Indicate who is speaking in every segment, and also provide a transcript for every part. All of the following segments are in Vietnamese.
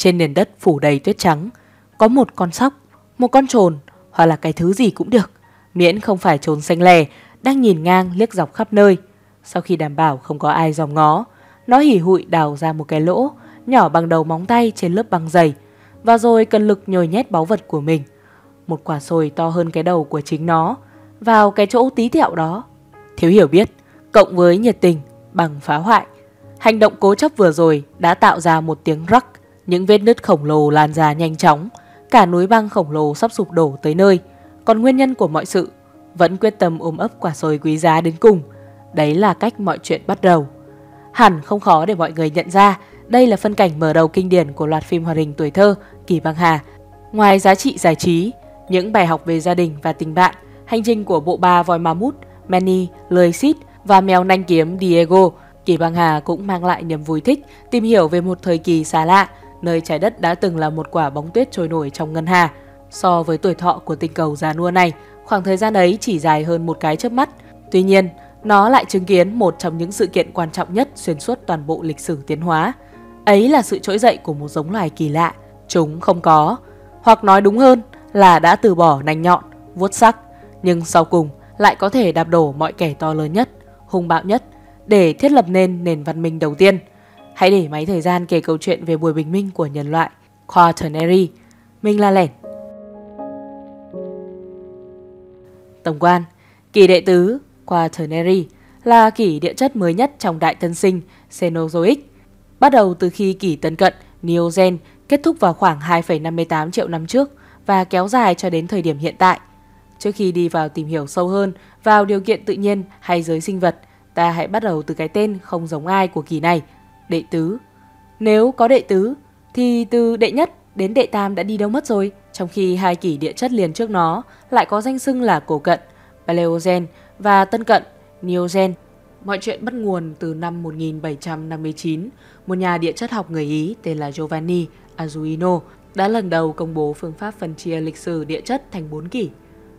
Speaker 1: Trên nền đất phủ đầy tuyết trắng, có một con sóc, một con trồn hoặc là cái thứ gì cũng được, miễn không phải trồn xanh lè đang nhìn ngang liếc dọc khắp nơi. Sau khi đảm bảo không có ai dòm ngó, nó hỉ hụi đào ra một cái lỗ nhỏ bằng đầu móng tay trên lớp băng dày và rồi cần lực nhồi nhét báu vật của mình. Một quả sồi to hơn cái đầu của chính nó vào cái chỗ tí tẹo đó. Thiếu hiểu biết, cộng với nhiệt tình bằng phá hoại. Hành động cố chấp vừa rồi đã tạo ra một tiếng rắc, những vết nứt khổng lồ lan ra nhanh chóng, cả núi băng khổng lồ sắp sụp đổ tới nơi. Còn nguyên nhân của mọi sự vẫn quyết tâm ôm ấp quả sồi quý giá đến cùng. Đấy là cách mọi chuyện bắt đầu. Hẳn không khó để mọi người nhận ra đây là phân cảnh mở đầu kinh điển của loạt phim hoạt hình tuổi thơ Kỳ Băng Hà. Ngoài giá trị giải trí, những bài học về gia đình và tình bạn, hành trình của bộ ba voi ma mút, Manny, lười xít và mèo nanh kiếm Diego, Kỳ Băng Hà cũng mang lại niềm vui thích tìm hiểu về một thời kỳ xa lạ, nơi trái đất đã từng là một quả bóng tuyết trôi nổi trong ngân hà. So với tuổi thọ của tinh cầu già nua này, khoảng thời gian ấy chỉ dài hơn một cái chớp mắt. Tuy nhiên, nó lại chứng kiến một trong những sự kiện quan trọng nhất xuyên suốt toàn bộ lịch sử tiến hóa. Ấy là sự trỗi dậy của một giống loài kỳ lạ, chúng không có, hoặc nói đúng hơn là đã từ bỏ nành nhọn, vuốt sắc, nhưng sau cùng lại có thể đạp đổ mọi kẻ to lớn nhất, hung bạo nhất để thiết lập nên nền văn minh đầu tiên. Hãy để máy thời gian kể câu chuyện về buổi bình minh của nhân loại Quaternary. Mình là Lẻn. Tổng quan, kỳ đệ tứ Quaternary là kỷ địa chất mới nhất trong đại tân sinh Cenozoic, bắt đầu từ khi kỷ tân cận Neogen kết thúc vào khoảng 2,58 triệu năm trước và kéo dài cho đến thời điểm hiện tại. Trước khi đi vào tìm hiểu sâu hơn vào điều kiện tự nhiên hay giới sinh vật, ta hãy bắt đầu từ cái tên không giống ai của kỳ này, đệ tứ. Nếu có đệ tứ, thì từ đệ nhất đến đệ tam đã đi đâu mất rồi, trong khi hai kỷ địa chất liền trước nó lại có danh xưng là cổ cận, Paleogen và tân cận, Neogen. Mọi chuyện bắt nguồn từ năm 1759, một nhà địa chất học người Ý tên là Giovanni Azuino đã lần đầu công bố phương pháp phân chia lịch sử địa chất thành 4 kỷ,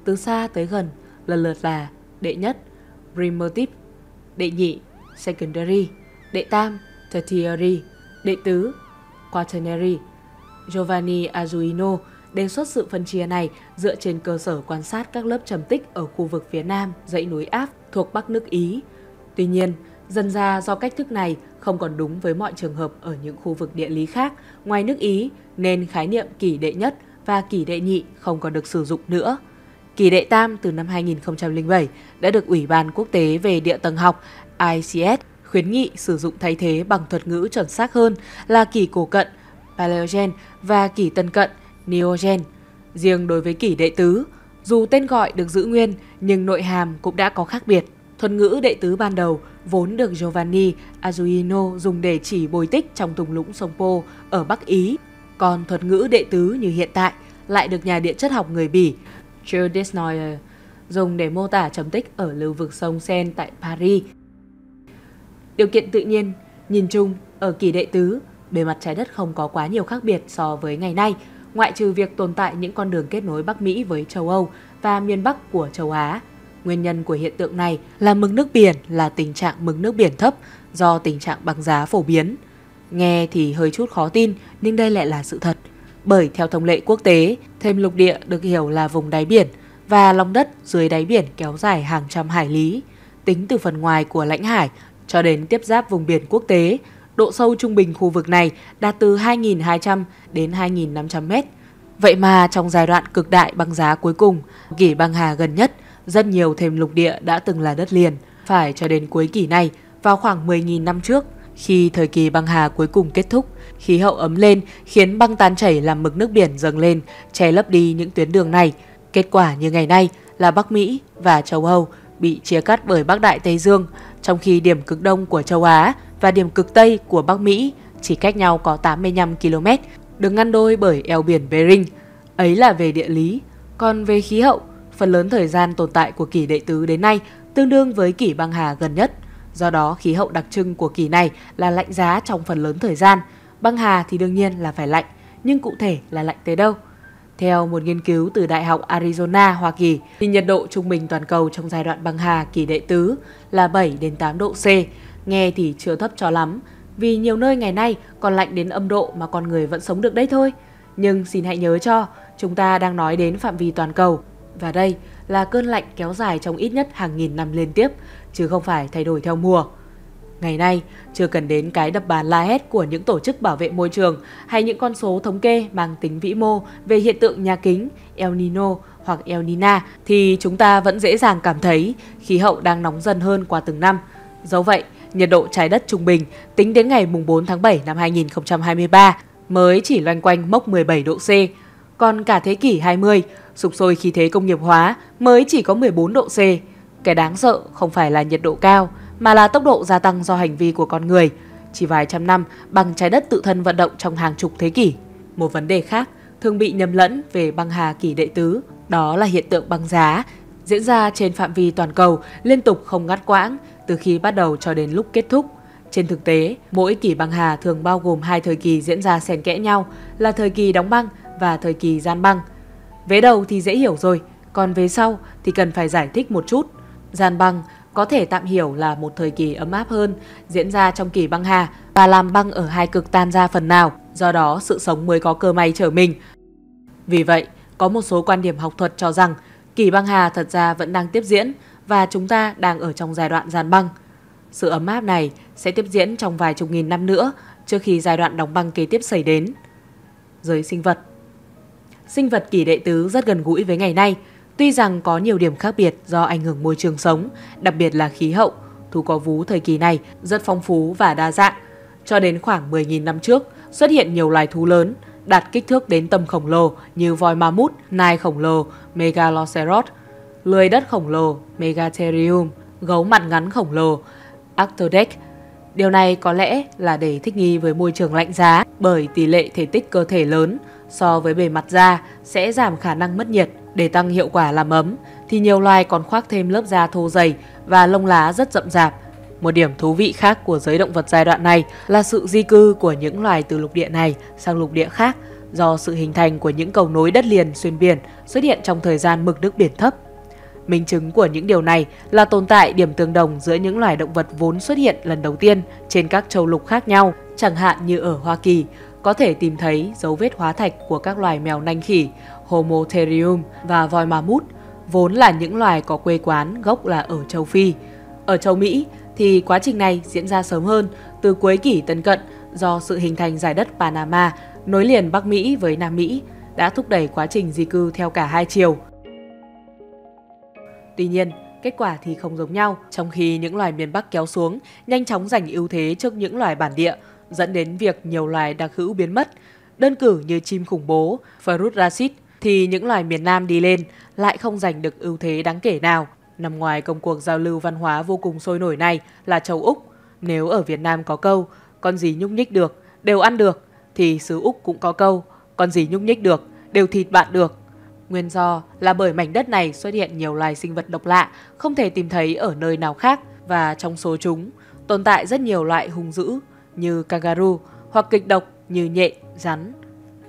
Speaker 1: từ xa tới gần, lần lượt là đệ nhất, primitive, đệ nhị, secondary, đệ tam, tertiary, đệ tứ, quaternary. Giovanni Azuino đề xuất sự phân chia này dựa trên cơ sở quan sát các lớp trầm tích ở khu vực phía nam dãy núi Áp thuộc Bắc nước Ý. Tuy nhiên, dần ra do cách thức này không còn đúng với mọi trường hợp ở những khu vực địa lý khác ngoài nước Ý nên khái niệm kỷ đệ nhất và kỷ đệ nhị không còn được sử dụng nữa. Kỷ đệ tam từ năm 2007 đã được Ủy ban Quốc tế về địa tầng học ICS khuyến nghị sử dụng thay thế bằng thuật ngữ chuẩn xác hơn là kỷ cổ cận Paleogen và kỷ tân cận Neogen. Riêng đối với kỷ đệ tứ, dù tên gọi được giữ nguyên nhưng nội hàm cũng đã có khác biệt. Thuật ngữ đệ tứ ban đầu vốn được Giovanni Azuino dùng để chỉ bồi tích trong thung lũng sông Po ở Bắc Ý. Còn thuật ngữ đệ tứ như hiện tại lại được nhà địa chất học người Bỉ Jules Desnoyer dùng để mô tả trầm tích ở lưu vực sông Seine tại Paris. Điều kiện tự nhiên, nhìn chung, ở kỳ đệ tứ, bề mặt trái đất không có quá nhiều khác biệt so với ngày nay, ngoại trừ việc tồn tại những con đường kết nối Bắc Mỹ với châu Âu và miền Bắc của châu Á. Nguyên nhân của hiện tượng này là mực nước biển là tình trạng mực nước biển thấp do tình trạng băng giá phổ biến. Nghe thì hơi chút khó tin, nhưng đây lại là sự thật. Bởi theo thông lệ quốc tế, thêm lục địa được hiểu là vùng đáy biển và lòng đất dưới đáy biển kéo dài hàng trăm hải lý. Tính từ phần ngoài của lãnh hải cho đến tiếp giáp vùng biển quốc tế, độ sâu trung bình khu vực này đạt từ 2.200 đến 2.500 mét. Vậy mà trong giai đoạn cực đại băng giá cuối cùng, kỷ băng hà gần nhất, rất nhiều thêm lục địa đã từng là đất liền. Phải cho đến cuối kỷ này, vào khoảng 10.000 năm trước, khi thời kỳ băng hà cuối cùng kết thúc, khí hậu ấm lên khiến băng tan chảy làm mực nước biển dâng lên, che lấp đi những tuyến đường này. Kết quả như ngày nay là Bắc Mỹ và châu Âu bị chia cắt bởi Bắc Đại Tây Dương, trong khi điểm cực đông của châu Á và điểm cực tây của Bắc Mỹ chỉ cách nhau có 85 km, được ngăn đôi bởi eo biển Bering. Ấy là về địa lý. Còn về khí hậu, phần lớn thời gian tồn tại của kỷ đệ tứ đến nay tương đương với kỷ băng hà gần nhất. Do đó, khí hậu đặc trưng của kỷ này là lạnh giá trong phần lớn thời gian. Băng hà thì đương nhiên là phải lạnh, nhưng cụ thể là lạnh tới đâu? Theo một nghiên cứu từ Đại học Arizona, Hoa Kỳ, thì nhiệt độ trung bình toàn cầu trong giai đoạn băng hà kỳ đệ tứ là 7 đến 8 độ C. Nghe thì chưa thấp cho lắm, vì nhiều nơi ngày nay còn lạnh đến âm độ mà con người vẫn sống được đấy thôi. Nhưng xin hãy nhớ cho, chúng ta đang nói đến phạm vi toàn cầu. Và đây là cơn lạnh kéo dài trong ít nhất hàng nghìn năm liên tiếp, chứ không phải thay đổi theo mùa. Ngày nay, chưa cần đến cái đập bàn la hét của những tổ chức bảo vệ môi trường hay những con số thống kê mang tính vĩ mô về hiện tượng nhà kính, El Nino hoặc El Nina thì chúng ta vẫn dễ dàng cảm thấy khí hậu đang nóng dần hơn qua từng năm. Dẫu vậy, nhiệt độ trái đất trung bình tính đến ngày 4 tháng 7 năm 2023 mới chỉ loanh quanh mốc 17 độ C. Còn cả thế kỷ 20, sụp sôi khí thế công nghiệp hóa mới chỉ có 14 độ C. Cái đáng sợ không phải là nhiệt độ cao, mà là tốc độ gia tăng do hành vi của con người. Chỉ vài trăm năm bằng trái đất tự thân vận động trong hàng chục thế kỷ. Một vấn đề khác thường bị nhầm lẫn về băng hà kỷ đệ tứ, đó là hiện tượng băng giá diễn ra trên phạm vi toàn cầu liên tục không ngắt quãng từ khi bắt đầu cho đến lúc kết thúc. Trên thực tế, mỗi kỷ băng hà thường bao gồm hai thời kỳ diễn ra xen kẽ nhau là thời kỳ đóng băng và thời kỳ gian băng. Vế đầu thì dễ hiểu rồi, còn về sau thì cần phải giải thích một chút. Gian băng có thể tạm hiểu là một thời kỳ ấm áp hơn diễn ra trong kỳ băng hà và làm băng ở hai cực tan ra phần nào, do đó sự sống mới có cơ may trở mình. Vì vậy, có một số quan điểm học thuật cho rằng kỳ băng hà thật ra vẫn đang tiếp diễn và chúng ta đang ở trong giai đoạn giàn băng. Sự ấm áp này sẽ tiếp diễn trong vài chục nghìn năm nữa trước khi giai đoạn đóng băng kế tiếp xảy đến. Giới sinh vật Sinh vật kỷ đệ tứ rất gần gũi với ngày nay, tuy rằng có nhiều điểm khác biệt do ảnh hưởng môi trường sống, đặc biệt là khí hậu. Thú có vú thời kỳ này rất phong phú và đa dạng. Cho đến khoảng 10.000 năm trước, xuất hiện nhiều loài thú lớn, đạt kích thước đến tầm khổng lồ như voi mammoth, nai khổng lồ, megaloceros, lười đất khổng lồ, megatherium, gấu mặt ngắn khổng lồ, arctodex. Điều này có lẽ là để thích nghi với môi trường lạnh giá bởi tỷ lệ thể tích cơ thể lớn so với bề mặt da sẽ giảm khả năng mất nhiệt để tăng hiệu quả làm ấm thì nhiều loài còn khoác thêm lớp da thô dày và lông lá rất rậm rạp. Một điểm thú vị khác của giới động vật giai đoạn này là sự di cư của những loài từ lục địa này sang lục địa khác do sự hình thành của những cầu nối đất liền xuyên biển xuất hiện trong thời gian mực nước biển thấp. Minh chứng của những điều này là tồn tại điểm tương đồng giữa những loài động vật vốn xuất hiện lần đầu tiên trên các châu lục khác nhau, chẳng hạn như ở Hoa Kỳ, có thể tìm thấy dấu vết hóa thạch của các loài mèo nanh khỉ, Homo therium và voi mammoth, vốn là những loài có quê quán gốc là ở châu Phi. Ở châu Mỹ thì quá trình này diễn ra sớm hơn, từ cuối kỷ Tân Cận do sự hình thành giải đất Panama nối liền Bắc Mỹ với Nam Mỹ đã thúc đẩy quá trình di cư theo cả hai chiều. Tuy nhiên, kết quả thì không giống nhau, trong khi những loài miền Bắc kéo xuống nhanh chóng giành ưu thế trước những loài bản địa, dẫn đến việc nhiều loài đặc hữu biến mất. Đơn cử như chim khủng bố, Farut Rashid, thì những loài miền Nam đi lên lại không giành được ưu thế đáng kể nào. Nằm ngoài công cuộc giao lưu văn hóa vô cùng sôi nổi này là châu Úc. Nếu ở Việt Nam có câu, con gì nhúc nhích được, đều ăn được, thì xứ Úc cũng có câu, con gì nhúc nhích được, đều thịt bạn được. Nguyên do là bởi mảnh đất này xuất hiện nhiều loài sinh vật độc lạ, không thể tìm thấy ở nơi nào khác và trong số chúng tồn tại rất nhiều loại hung dữ như kangaroo hoặc kịch độc như nhện, rắn.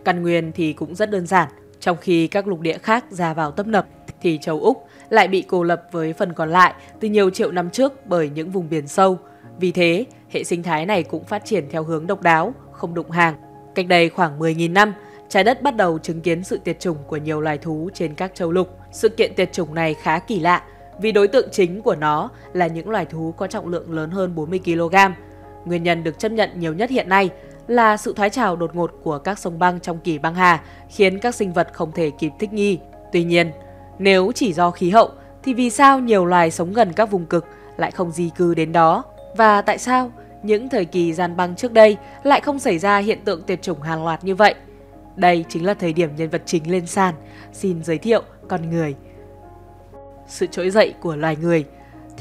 Speaker 1: Căn nguyên thì cũng rất đơn giản, trong khi các lục địa khác ra vào tấp nập thì châu Úc lại bị cô lập với phần còn lại từ nhiều triệu năm trước bởi những vùng biển sâu. Vì thế, hệ sinh thái này cũng phát triển theo hướng độc đáo, không đụng hàng. Cách đây khoảng 10.000 năm, trái đất bắt đầu chứng kiến sự tuyệt chủng của nhiều loài thú trên các châu lục. Sự kiện tuyệt chủng này khá kỳ lạ vì đối tượng chính của nó là những loài thú có trọng lượng lớn hơn 40 kg. Nguyên nhân được chấp nhận nhiều nhất hiện nay là sự thoái trào đột ngột của các sông băng trong kỳ băng hà khiến các sinh vật không thể kịp thích nghi. Tuy nhiên, nếu chỉ do khí hậu thì vì sao nhiều loài sống gần các vùng cực lại không di cư đến đó? Và tại sao những thời kỳ gian băng trước đây lại không xảy ra hiện tượng tuyệt chủng hàng loạt như vậy? Đây chính là thời điểm nhân vật chính lên sàn. Xin giới thiệu con người. Sự trỗi dậy của loài người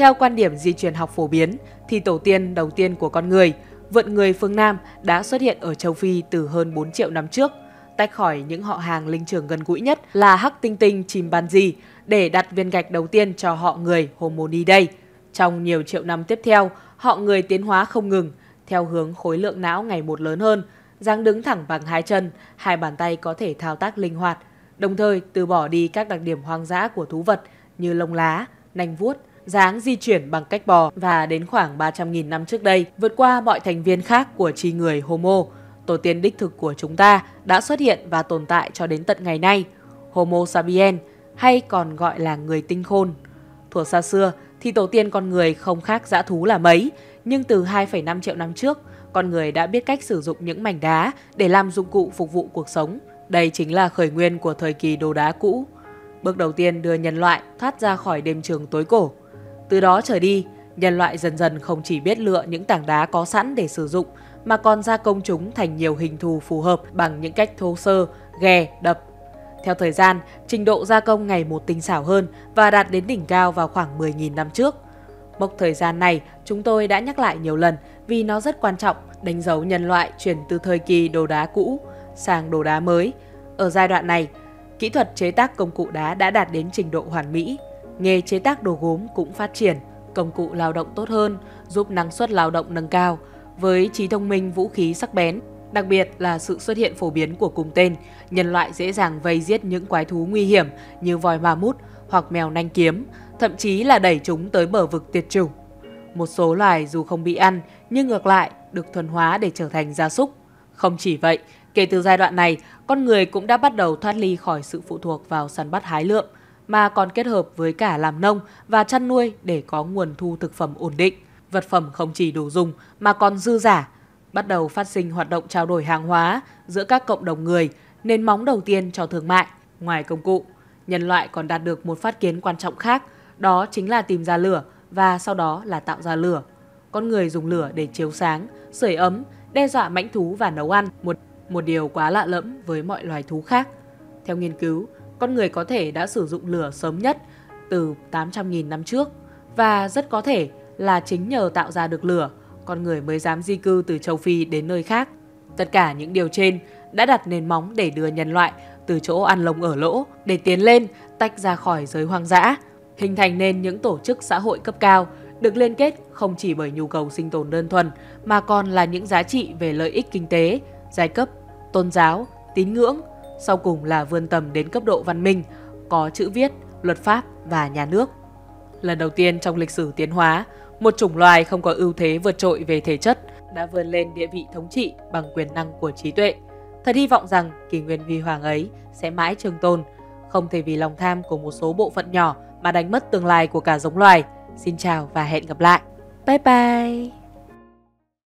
Speaker 1: theo quan điểm di truyền học phổ biến thì tổ tiên đầu tiên của con người, vượn người phương Nam đã xuất hiện ở châu Phi từ hơn 4 triệu năm trước tách khỏi những họ hàng linh trưởng gần gũi nhất là hắc tinh tinh chimpanzee để đặt viên gạch đầu tiên cho họ người Hominidae. Trong nhiều triệu năm tiếp theo, họ người tiến hóa không ngừng, theo hướng khối lượng não ngày một lớn hơn, dáng đứng thẳng bằng hai chân, hai bàn tay có thể thao tác linh hoạt, đồng thời từ bỏ đi các đặc điểm hoang dã của thú vật như lông lá, nanh vuốt, dáng di chuyển bằng cách bò và đến khoảng 300.000 năm trước đây, vượt qua mọi thành viên khác của chi người Homo, tổ tiên đích thực của chúng ta đã xuất hiện và tồn tại cho đến tận ngày nay. Homo sapiens hay còn gọi là người tinh khôn. Thuở xa xưa thì tổ tiên con người không khác dã thú là mấy, nhưng từ 2,5 triệu năm trước, con người đã biết cách sử dụng những mảnh đá để làm dụng cụ phục vụ cuộc sống. Đây chính là khởi nguyên của thời kỳ đồ đá cũ. Bước đầu tiên đưa nhân loại thoát ra khỏi đêm trường tối cổ. Từ đó trở đi, nhân loại dần dần không chỉ biết lựa những tảng đá có sẵn để sử dụng, mà còn gia công chúng thành nhiều hình thù phù hợp bằng những cách thô sơ, ghè, đập. Theo thời gian, trình độ gia công ngày một tinh xảo hơn và đạt đến đỉnh cao vào khoảng 10.000 năm trước. Mốc thời gian này chúng tôi đã nhắc lại nhiều lần vì nó rất quan trọng, đánh dấu nhân loại chuyển từ thời kỳ đồ đá cũ sang đồ đá mới. Ở giai đoạn này, kỹ thuật chế tác công cụ đá đã đạt đến trình độ hoàn mỹ. Nghề chế tác đồ gốm cũng phát triển, công cụ lao động tốt hơn, giúp năng suất lao động nâng cao. Với trí thông minh vũ khí sắc bén, đặc biệt là sự xuất hiện phổ biến của cùng tên, nhân loại dễ dàng vây giết những quái thú nguy hiểm như voi ma mút hoặc mèo nanh kiếm, thậm chí là đẩy chúng tới bờ vực tuyệt chủng. Một số loài dù không bị ăn, nhưng ngược lại được thuần hóa để trở thành gia súc. Không chỉ vậy, kể từ giai đoạn này, con người cũng đã bắt đầu thoát ly khỏi sự phụ thuộc vào săn bắt hái lượm, mà còn kết hợp với cả làm nông và chăn nuôi để có nguồn thu thực phẩm ổn định. Vật phẩm không chỉ đủ dùng mà còn dư giả, bắt đầu phát sinh hoạt động trao đổi hàng hóa giữa các cộng đồng người, nền móng đầu tiên cho thương mại. Ngoài công cụ, nhân loại còn đạt được một phát kiến quan trọng khác, đó chính là tìm ra lửa và sau đó là tạo ra lửa. Con người dùng lửa để chiếu sáng, sưởi ấm, đe dọa mãnh thú và nấu ăn, một một điều quá lạ lẫm với mọi loài thú khác. Theo nghiên cứu, con người có thể đã sử dụng lửa sớm nhất từ 800.000 năm trước và rất có thể là chính nhờ tạo ra được lửa, con người mới dám di cư từ châu Phi đến nơi khác. Tất cả những điều trên đã đặt nền móng để đưa nhân loại từ chỗ ăn lông ở lỗ để tiến lên tách ra khỏi giới hoang dã, hình thành nên những tổ chức xã hội cấp cao được liên kết không chỉ bởi nhu cầu sinh tồn đơn thuần mà còn là những giá trị về lợi ích kinh tế, giai cấp, tôn giáo, tín ngưỡng, sau cùng là vươn tầm đến cấp độ văn minh, có chữ viết, luật pháp và nhà nước. Lần đầu tiên trong lịch sử tiến hóa, một chủng loài không có ưu thế vượt trội về thể chất đã vươn lên địa vị thống trị bằng quyền năng của trí tuệ. Thật hy vọng rằng kỷ nguyên huy hoàng ấy sẽ mãi trường tồn, không thể vì lòng tham của một số bộ phận nhỏ mà đánh mất tương lai của cả giống loài. Xin chào và hẹn gặp lại. Bye bye!